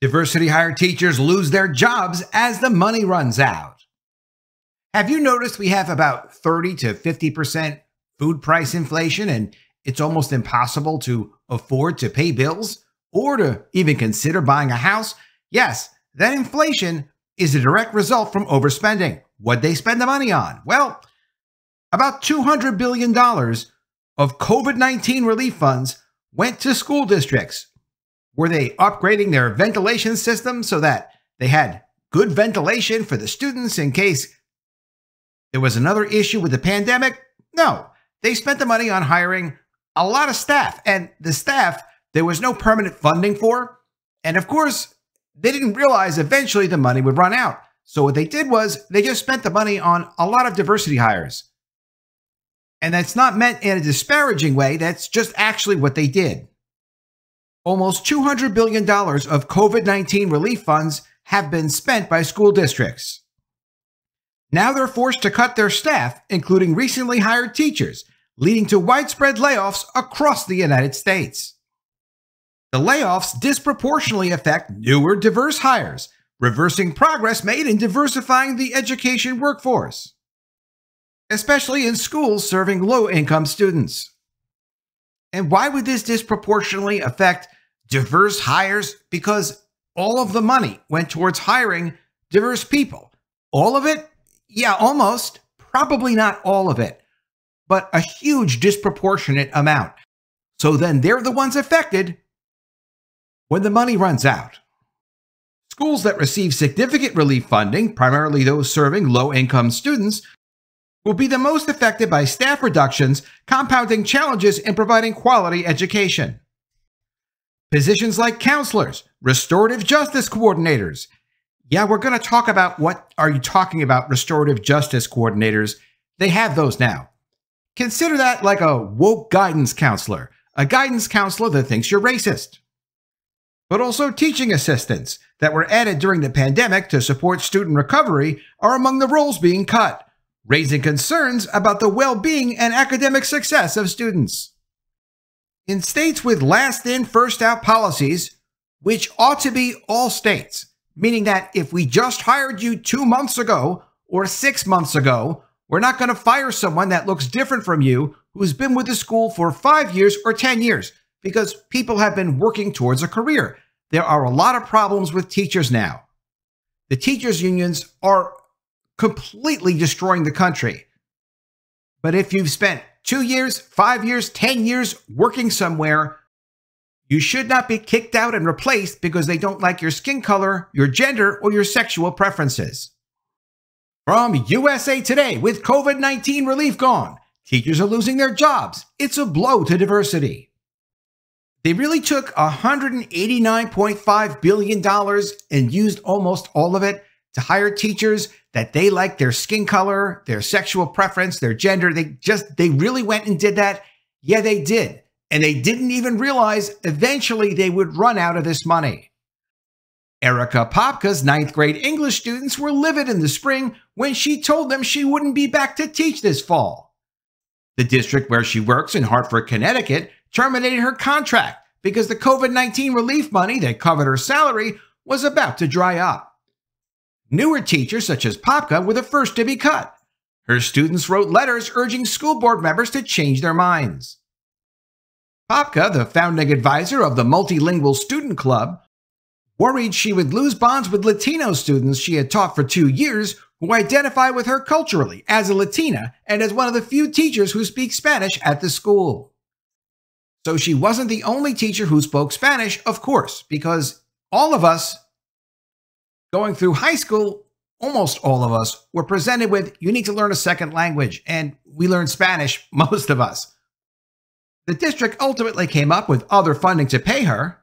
Diversity hired teachers lose their jobs as the money runs out. Have you noticed we have about 30 to 50% food price inflation and it's almost impossible to afford to pay bills or to even consider buying a house? Yes, that inflation is a direct result from overspending. What they spend the money on? Well, about $200 billion of COVID 19 relief funds went to school districts. Were they upgrading their ventilation system so that they had good ventilation for the students in case there was another issue with the pandemic? No, they spent the money on hiring a lot of staff, and the staff there was no permanent funding for. And of course, they didn't realize eventually the money would run out. So what they did was they just spent the money on a lot of diversity hires. And that's not meant in a disparaging way, that's just actually what they did. Almost $200 billion of COVID 19 relief funds have been spent by school districts. Now they're forced to cut their staff, including recently hired teachers, leading to widespread layoffs across the United States. The layoffs disproportionately affect newer diverse hires, reversing progress made in diversifying the education workforce especially in schools serving low income students. And why would this disproportionately affect diverse hires? Because all of the money went towards hiring diverse people. All of it? Yeah, almost. Probably not all of it, but a huge disproportionate amount. So then they're the ones affected when the money runs out. Schools that receive significant relief funding, primarily those serving low income students, will be the most affected by staff reductions, compounding challenges in providing quality education. Positions like counselors, restorative justice coordinators. Yeah, we're going to talk about what are you talking about restorative justice coordinators. They have those now. Consider that like a woke guidance counselor, a guidance counselor that thinks you're racist. But also teaching assistants that were added during the pandemic to support student recovery are among the roles being cut raising concerns about the well being and academic success of students. In states with last in, first out policies, which ought to be all states, meaning that if we just hired you two months ago or six months ago, we're not going to fire someone that looks different from you who's been with the school for five years or 10 years because people have been working towards a career. There are a lot of problems with teachers now. The teachers' unions are completely destroying the country. But if you've spent two years, five years, 10 years working somewhere, you should not be kicked out and replaced because they don't like your skin color, your gender, or your sexual preferences. From USA Today, with COVID 19 relief gone, teachers are losing their jobs. It's a blow to diversity. They really took $189.5 billion and used almost all of it to hire teachers that they like their skin color, their sexual preference, their gender. They just, they really went and did that. Yeah, they did. And they didn't even realize eventually they would run out of this money. Erica Popoca's ninth grade English students were livid in the spring when she told them she wouldn't be back to teach this fall. The district where she works in Hartford, Connecticut, terminated her contract because the COVID 19 relief money that covered her salary was about to dry up. Newer teachers, such as Popoca, were the first to be cut. Her students wrote letters urging school board members to change their minds. Popoca, the founding advisor of the Multilingual Student Club, worried she would lose bonds with Latino students she had taught for two years who identify with her culturally as a Latina and as one of the few teachers who speak Spanish at the school. So she wasn't the only teacher who spoke Spanish, of course, because all of us going through high school, almost all of us were presented with you need to learn a second language, and we learned Spanish, most of us. The district ultimately came up with other funding to pay her,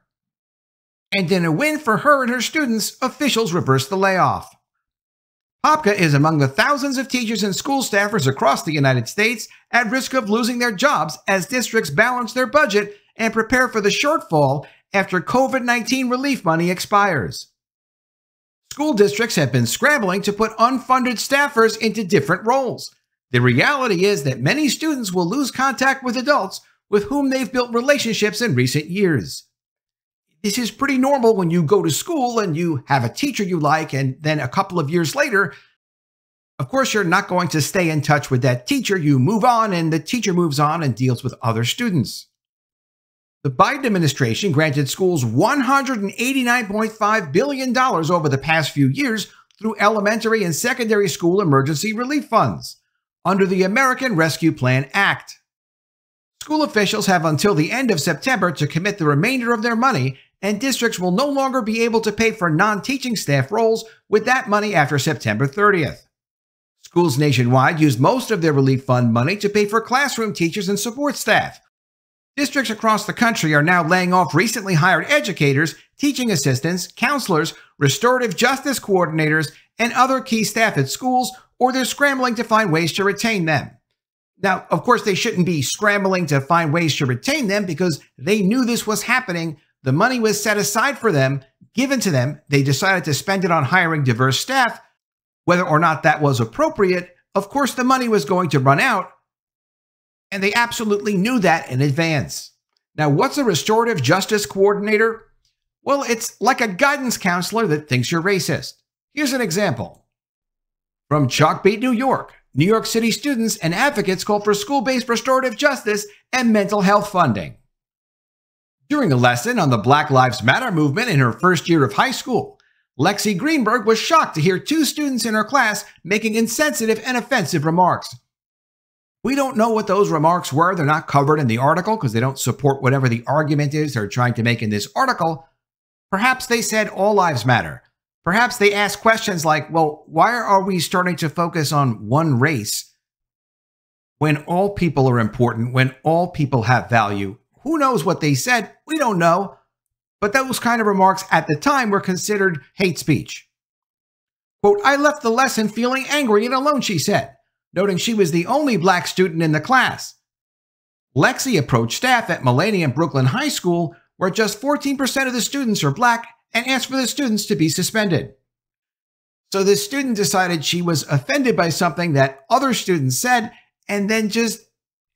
and in a win for her and her students, officials reversed the layoff. Popoca is among the thousands of teachers and school staffers across the United States at risk of losing their jobs as districts balance their budget and prepare for the shortfall after COVID 19 relief money expires. School districts have been scrambling to put unfunded staffers into different roles. The reality is that many students will lose contact with adults with whom they've built relationships in recent years. This is pretty normal when you go to school and you have a teacher you like, and then a couple of years later, of course, you're not going to stay in touch with that teacher. You move on, and the teacher moves on and deals with other students. The Biden administration granted schools $189.5 billion over the past few years through elementary and secondary school emergency relief funds under the American Rescue Plan Act. School officials have until the end of September to commit the remainder of their money and districts will no longer be able to pay for non teaching staff roles with that money after September 30th. Schools nationwide used most of their relief fund money to pay for classroom teachers and support staff. Districts across the country are now laying off recently hired educators, teaching assistants, counselors, restorative justice coordinators, and other key staff at schools, or they're scrambling to find ways to retain them. Now, of course, they shouldn't be scrambling to find ways to retain them because they knew this was happening the money was set aside for them, given to them. They decided to spend it on hiring diverse staff. Whether or not that was appropriate, of course, the money was going to run out. And they absolutely knew that in advance. Now, what's a restorative justice coordinator? Well, it's like a guidance counselor that thinks you're racist. Here's an example. From Chalkbeat, New York, New York City students and advocates call for school based restorative justice and mental health funding. During a lesson on the Black Lives Matter movement in her first year of high school, Lexi Greenberg was shocked to hear two students in her class making insensitive and offensive remarks. We don't know what those remarks were. They're not covered in the article because they don't support whatever the argument is they're trying to make in this article. Perhaps they said all lives matter. Perhaps they asked questions like, well, why are we starting to focus on one race when all people are important, when all people have value, who knows what they said? We don't know. But those kind of remarks at the time were considered hate speech. Quote, I left the lesson feeling angry and alone, she said, noting she was the only black student in the class. Lexi approached staff at Millennium Brooklyn High School, where just 14% of the students are black, and asked for the students to be suspended. So the student decided she was offended by something that other students said and then just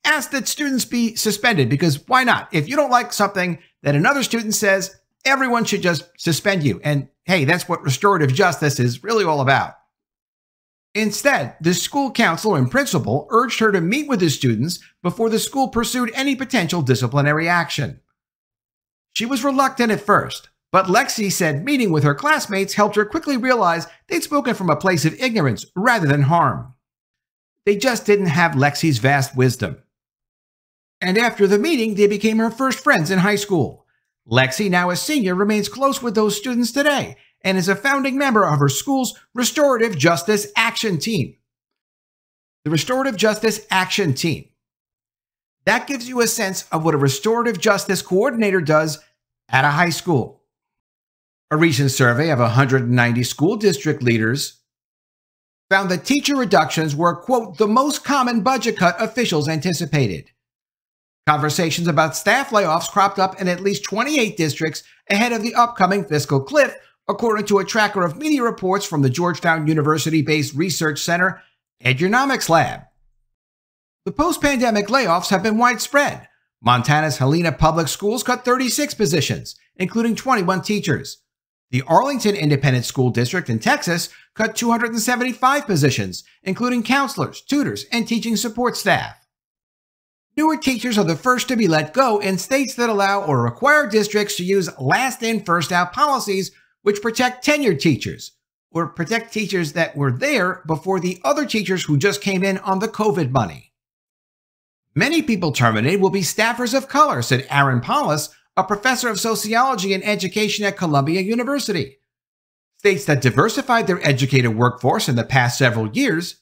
asked that students be suspended because why not? If you don't like something that another student says, everyone should just suspend you. And hey, that's what restorative justice is really all about. Instead, the school counselor and principal urged her to meet with the students before the school pursued any potential disciplinary action. She was reluctant at first, but Lexi said meeting with her classmates helped her quickly realize they'd spoken from a place of ignorance rather than harm. They just didn't have Lexi's vast wisdom and after the meeting, they became her first friends in high school. Lexi, now a senior, remains close with those students today and is a founding member of her school's Restorative Justice Action Team. The Restorative Justice Action Team. That gives you a sense of what a restorative justice coordinator does at a high school. A recent survey of 190 school district leaders found that teacher reductions were, quote, the most common budget cut officials anticipated. Conversations about staff layoffs cropped up in at least 28 districts ahead of the upcoming fiscal cliff, according to a tracker of media reports from the Georgetown University based research center Edunomics Lab. The post pandemic layoffs have been widespread. Montana's Helena Public Schools cut 36 positions, including 21 teachers. The Arlington Independent School District in Texas cut 275 positions, including counselors, tutors, and teaching support staff. Newer teachers are the first to be let go in states that allow or require districts to use last in, first out policies, which protect tenured teachers or protect teachers that were there before the other teachers who just came in on the COVID money. Many people terminated will be staffers of color, said Aaron Pallas, a professor of sociology and education at Columbia University. States that diversified their educated workforce in the past several years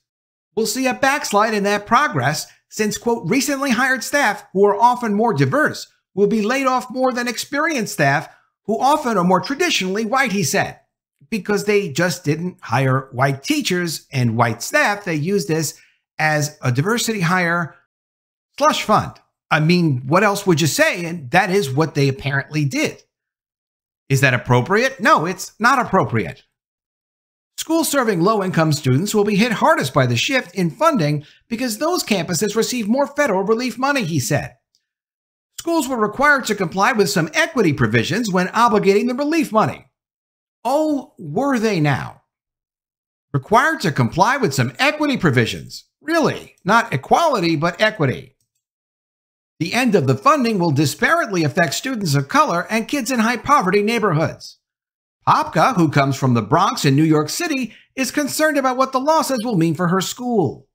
will see a backslide in that progress since, quote, recently hired staff who are often more diverse will be laid off more than experienced staff who often are more traditionally white, he said, because they just didn't hire white teachers and white staff. They used this as a diversity hire slush fund. I mean, what else would you say? And that is what they apparently did. Is that appropriate? No, it's not appropriate. Schools serving low income students will be hit hardest by the shift in funding because those campuses receive more federal relief money, he said. Schools were required to comply with some equity provisions when obligating the relief money. Oh, were they now? Required to comply with some equity provisions. Really, not equality, but equity. The end of the funding will disparately affect students of color and kids in high poverty neighborhoods. Popoca, who comes from the Bronx in New York City, is concerned about what the losses will mean for her school.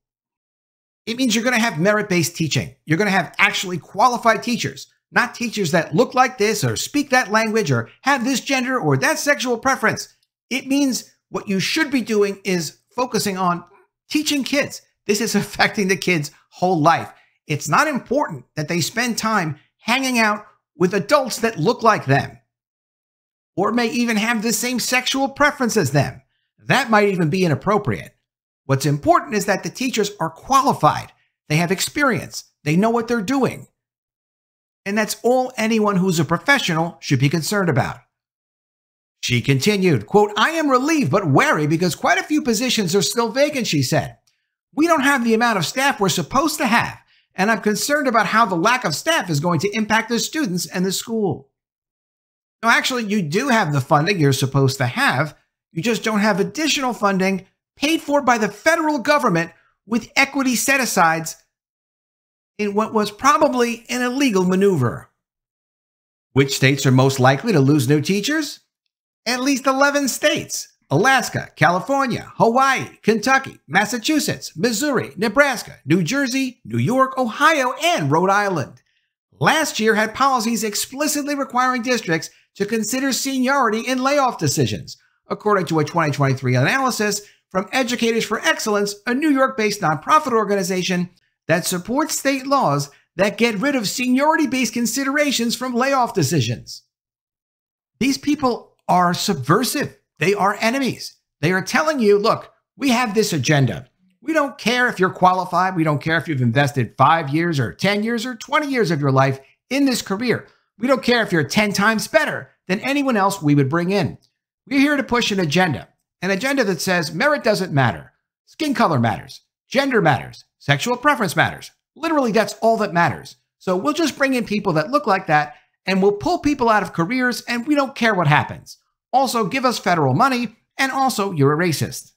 It means you're going to have merit based teaching. You're going to have actually qualified teachers, not teachers that look like this or speak that language or have this gender or that sexual preference. It means what you should be doing is focusing on teaching kids. This is affecting the kids' whole life. It's not important that they spend time hanging out with adults that look like them or may even have the same sexual preference as them. That might even be inappropriate. What's important is that the teachers are qualified, they have experience, they know what they're doing. And that's all anyone who's a professional should be concerned about. She continued, quote, I am relieved but wary because quite a few positions are still vacant, she said. We don't have the amount of staff we're supposed to have and I'm concerned about how the lack of staff is going to impact the students and the school. No, actually, you do have the funding you're supposed to have. You just don't have additional funding paid for by the federal government with equity set asides in what was probably an illegal maneuver. Which states are most likely to lose new teachers? At least 11 states. Alaska, California, Hawaii, Kentucky, Massachusetts, Missouri, Nebraska, New Jersey, New York, Ohio, and Rhode Island. Last year had policies explicitly requiring districts to consider seniority in layoff decisions, according to a 2023 analysis from Educators for Excellence, a New York based nonprofit organization that supports state laws that get rid of seniority based considerations from layoff decisions. These people are subversive they are enemies. They are telling you, look, we have this agenda. We don't care if you're qualified. We don't care if you've invested five years or 10 years or 20 years of your life in this career. We don't care if you're 10 times better than anyone else we would bring in. We're here to push an agenda, an agenda that says merit doesn't matter, skin color matters, gender matters, sexual preference matters. Literally, that's all that matters. So we'll just bring in people that look like that and we'll pull people out of careers and we don't care what happens. Also, give us federal money, and also, you're a racist.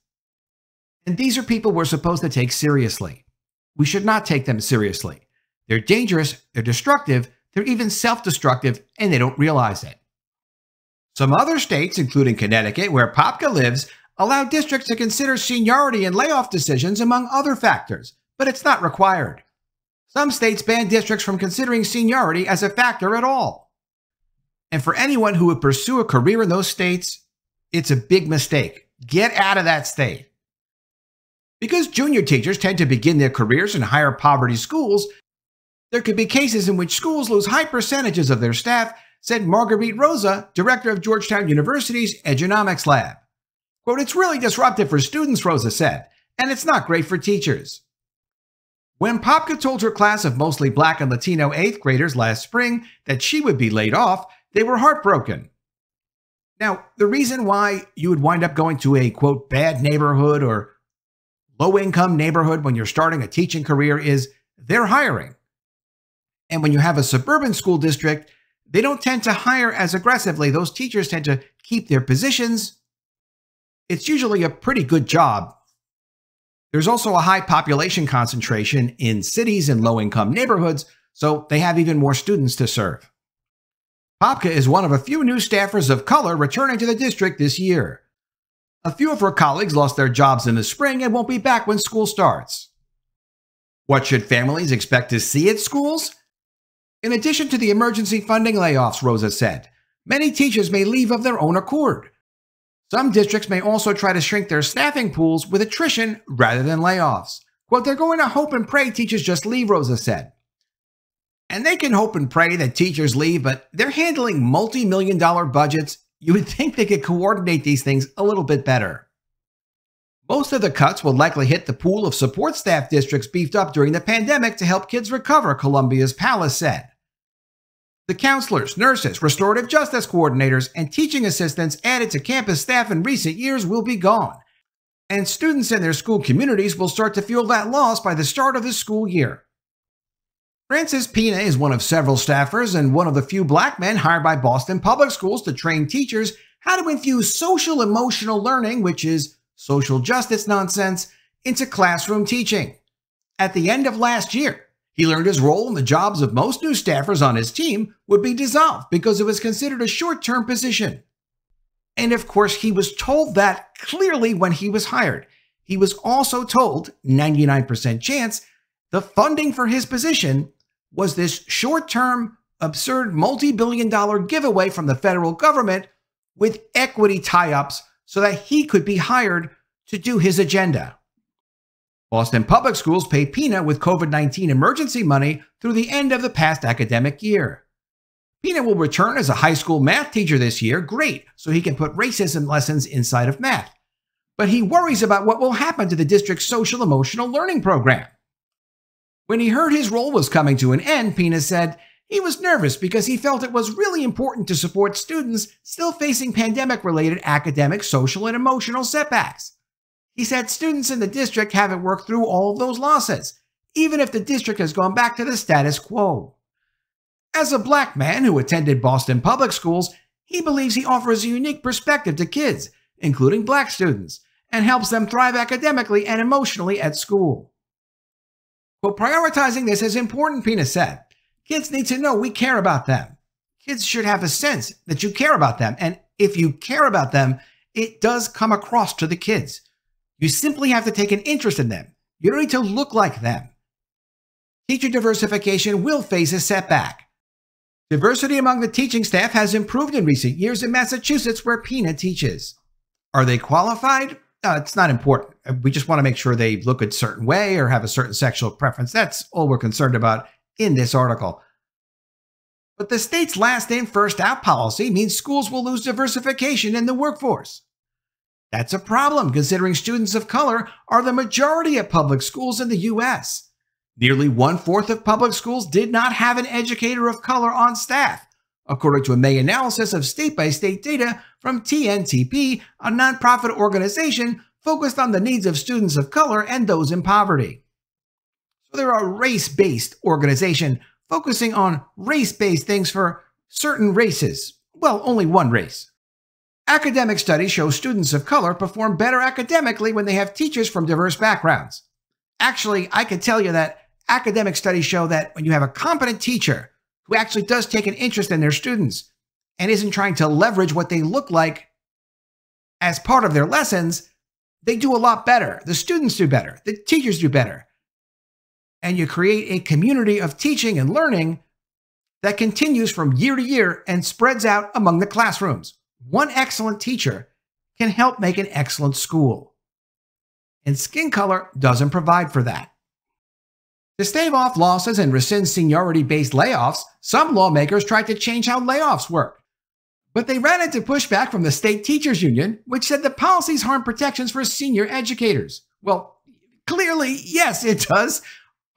And these are people we're supposed to take seriously. We should not take them seriously. They're dangerous, they're destructive, they're even self destructive, and they don't realize it. Some other states, including Connecticut, where Popoca lives, allow districts to consider seniority in layoff decisions among other factors, but it's not required. Some states ban districts from considering seniority as a factor at all. And for anyone who would pursue a career in those states, it's a big mistake. Get out of that state. Because junior teachers tend to begin their careers in higher poverty schools, there could be cases in which schools lose high percentages of their staff, said Marguerite Roza, director of Georgetown University's Edunomics Lab. Quote, it's really disruptive for students, Roza said, and it's not great for teachers. When Popoca told her class of mostly black and Latino eighth graders last spring that she would be laid off, they were heartbroken. Now, the reason why you would wind up going to a quote bad neighborhood or low income neighborhood when you're starting a teaching career is they're hiring. And when you have a suburban school district, they don't tend to hire as aggressively. Those teachers tend to keep their positions. It's usually a pretty good job. There's also a high population concentration in cities and low income neighborhoods, so they have even more students to serve. Popoca is one of a few new staffers of color returning to the district this year. A few of her colleagues lost their jobs in the spring and won't be back when school starts. What should families expect to see at schools? In addition to the emergency funding layoffs, Roza said, many teachers may leave of their own accord. Some districts may also try to shrink their staffing pools with attrition rather than layoffs. Quote, they're going to hope and pray teachers just leave, Roza said. And they can hope and pray that teachers leave, but they're handling multi million dollar budgets. You would think they could coordinate these things a little bit better. Most of the cuts will likely hit the pool of support staff districts beefed up during the pandemic to help kids recover, Columbia's Pallas said. The counselors, nurses, restorative justice coordinators, and teaching assistants added to campus staff in recent years will be gone. And students in their school communities will start to feel that loss by the start of the school year. Francis Pina is one of several staffers and one of the few black men hired by Boston Public Schools to train teachers how to infuse social emotional learning, which is social justice nonsense, into classroom teaching. At the end of last year, he learned his role and the jobs of most new staffers on his team would be dissolved because it was considered a short term position. And of course, he was told that clearly when he was hired. He was also told, 99% chance, the funding for his position was this short term, absurd multi billion dollar giveaway from the federal government with equity tie ups so that he could be hired to do his agenda. Boston Public Schools pay Pina with COVID 19 emergency money through the end of the past academic year. Pina will return as a high school math teacher this year, great, so he can put racism lessons inside of math. But he worries about what will happen to the district's social emotional learning program. When he heard his role was coming to an end, Pina said he was nervous because he felt it was really important to support students still facing pandemic related academic, social, and emotional setbacks. He said students in the district haven't worked through all of those losses, even if the district has gone back to the status quo. As a black man who attended Boston public schools, he believes he offers a unique perspective to kids, including black students, and helps them thrive academically and emotionally at school. But prioritizing this is important, Pina said. Kids need to know we care about them. Kids should have a sense that you care about them. And if you care about them, it does come across to the kids. You simply have to take an interest in them. You don't need to look like them. Teacher diversification will face a setback. Diversity among the teaching staff has improved in recent years in Massachusetts, where Pina teaches. Are they qualified? uh, it's not important. Uh, we just want to make sure they look a certain way or have a certain sexual preference. That's all we're concerned about in this article. But the state's last in, first out policy means schools will lose diversification in the workforce. That's a problem considering students of color are the majority of public schools in the U.S. Nearly one fourth of public schools did not have an educator of color on staff, according to a May analysis of state by state data from TNTP, a nonprofit organization focused on the needs of students of color and those in poverty. So they're a race based organization focusing on race based things for certain races. Well, only one race. Academic studies show students of color perform better academically when they have teachers from diverse backgrounds. Actually, I can tell you that academic studies show that when you have a competent teacher who actually does take an interest in their students and isn't trying to leverage what they look like as part of their lessons, they do a lot better. The students do better. The teachers do better. And you create a community of teaching and learning that continues from year to year and spreads out among the classrooms. One excellent teacher can help make an excellent school. And skin color doesn't provide for that. To stave off losses and rescind seniority based layoffs, some lawmakers tried to change how layoffs work. But they ran into pushback from the state teachers union, which said the policies harm protections for senior educators. Well, clearly, yes, it does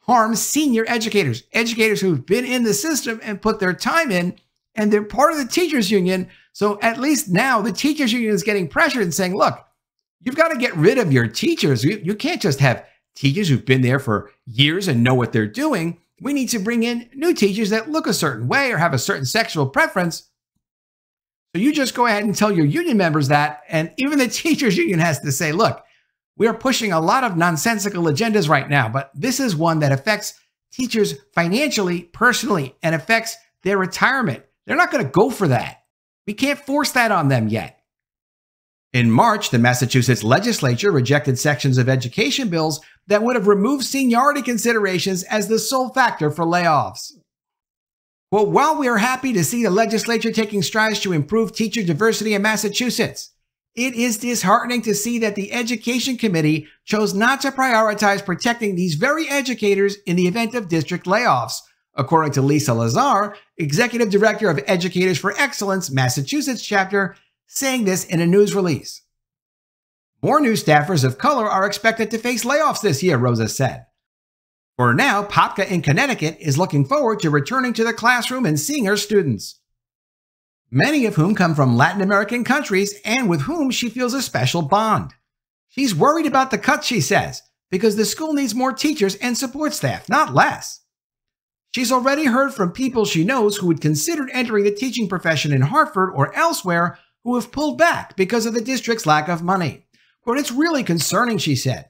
harm senior educators, educators who've been in the system and put their time in, and they're part of the teachers union. So at least now the teachers union is getting pressured and saying, look, you've got to get rid of your teachers. You, you can't just have teachers who've been there for years and know what they're doing. We need to bring in new teachers that look a certain way or have a certain sexual preference. So you just go ahead and tell your union members that. And even the teachers union has to say, look, we are pushing a lot of nonsensical agendas right now, but this is one that affects teachers financially, personally, and affects their retirement. They're not going to go for that. We can't force that on them yet. In March, the Massachusetts legislature rejected sections of education bills that would have removed seniority considerations as the sole factor for layoffs. Well, while we are happy to see the legislature taking strides to improve teacher diversity in Massachusetts, it is disheartening to see that the Education Committee chose not to prioritize protecting these very educators in the event of district layoffs, according to Lisa Lazar, Executive Director of Educators for Excellence Massachusetts chapter saying this in a news release. More new staffers of color are expected to face layoffs this year, Roza said. For now, Popoca in Connecticut is looking forward to returning to the classroom and seeing her students, many of whom come from Latin American countries and with whom she feels a special bond. She's worried about the cuts, she says, because the school needs more teachers and support staff, not less. She's already heard from people she knows who had considered entering the teaching profession in Hartford or elsewhere who have pulled back because of the district's lack of money. But it's really concerning, she said.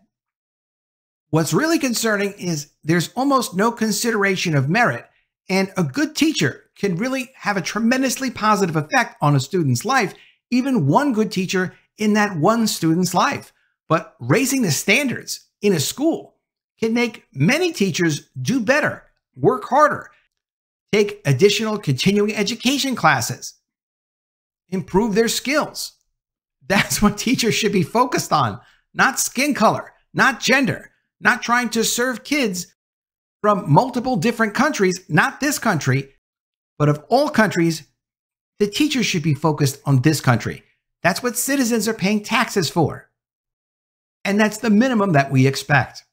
What's really concerning is there's almost no consideration of merit, and a good teacher can really have a tremendously positive effect on a student's life, even one good teacher in that one student's life. But raising the standards in a school can make many teachers do better, work harder, take additional continuing education classes, improve their skills. That's what teachers should be focused on, not skin color, not gender, not trying to serve kids from multiple different countries, not this country, but of all countries, the teachers should be focused on this country. That's what citizens are paying taxes for. And that's the minimum that we expect.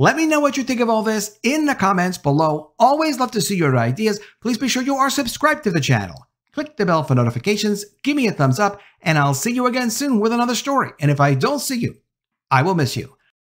Let me know what you think of all this in the comments below. Always love to see your ideas. Please be sure you are subscribed to the channel. Click the bell for notifications, give me a thumbs up, and I'll see you again soon with another story. And if I don't see you, I will miss you.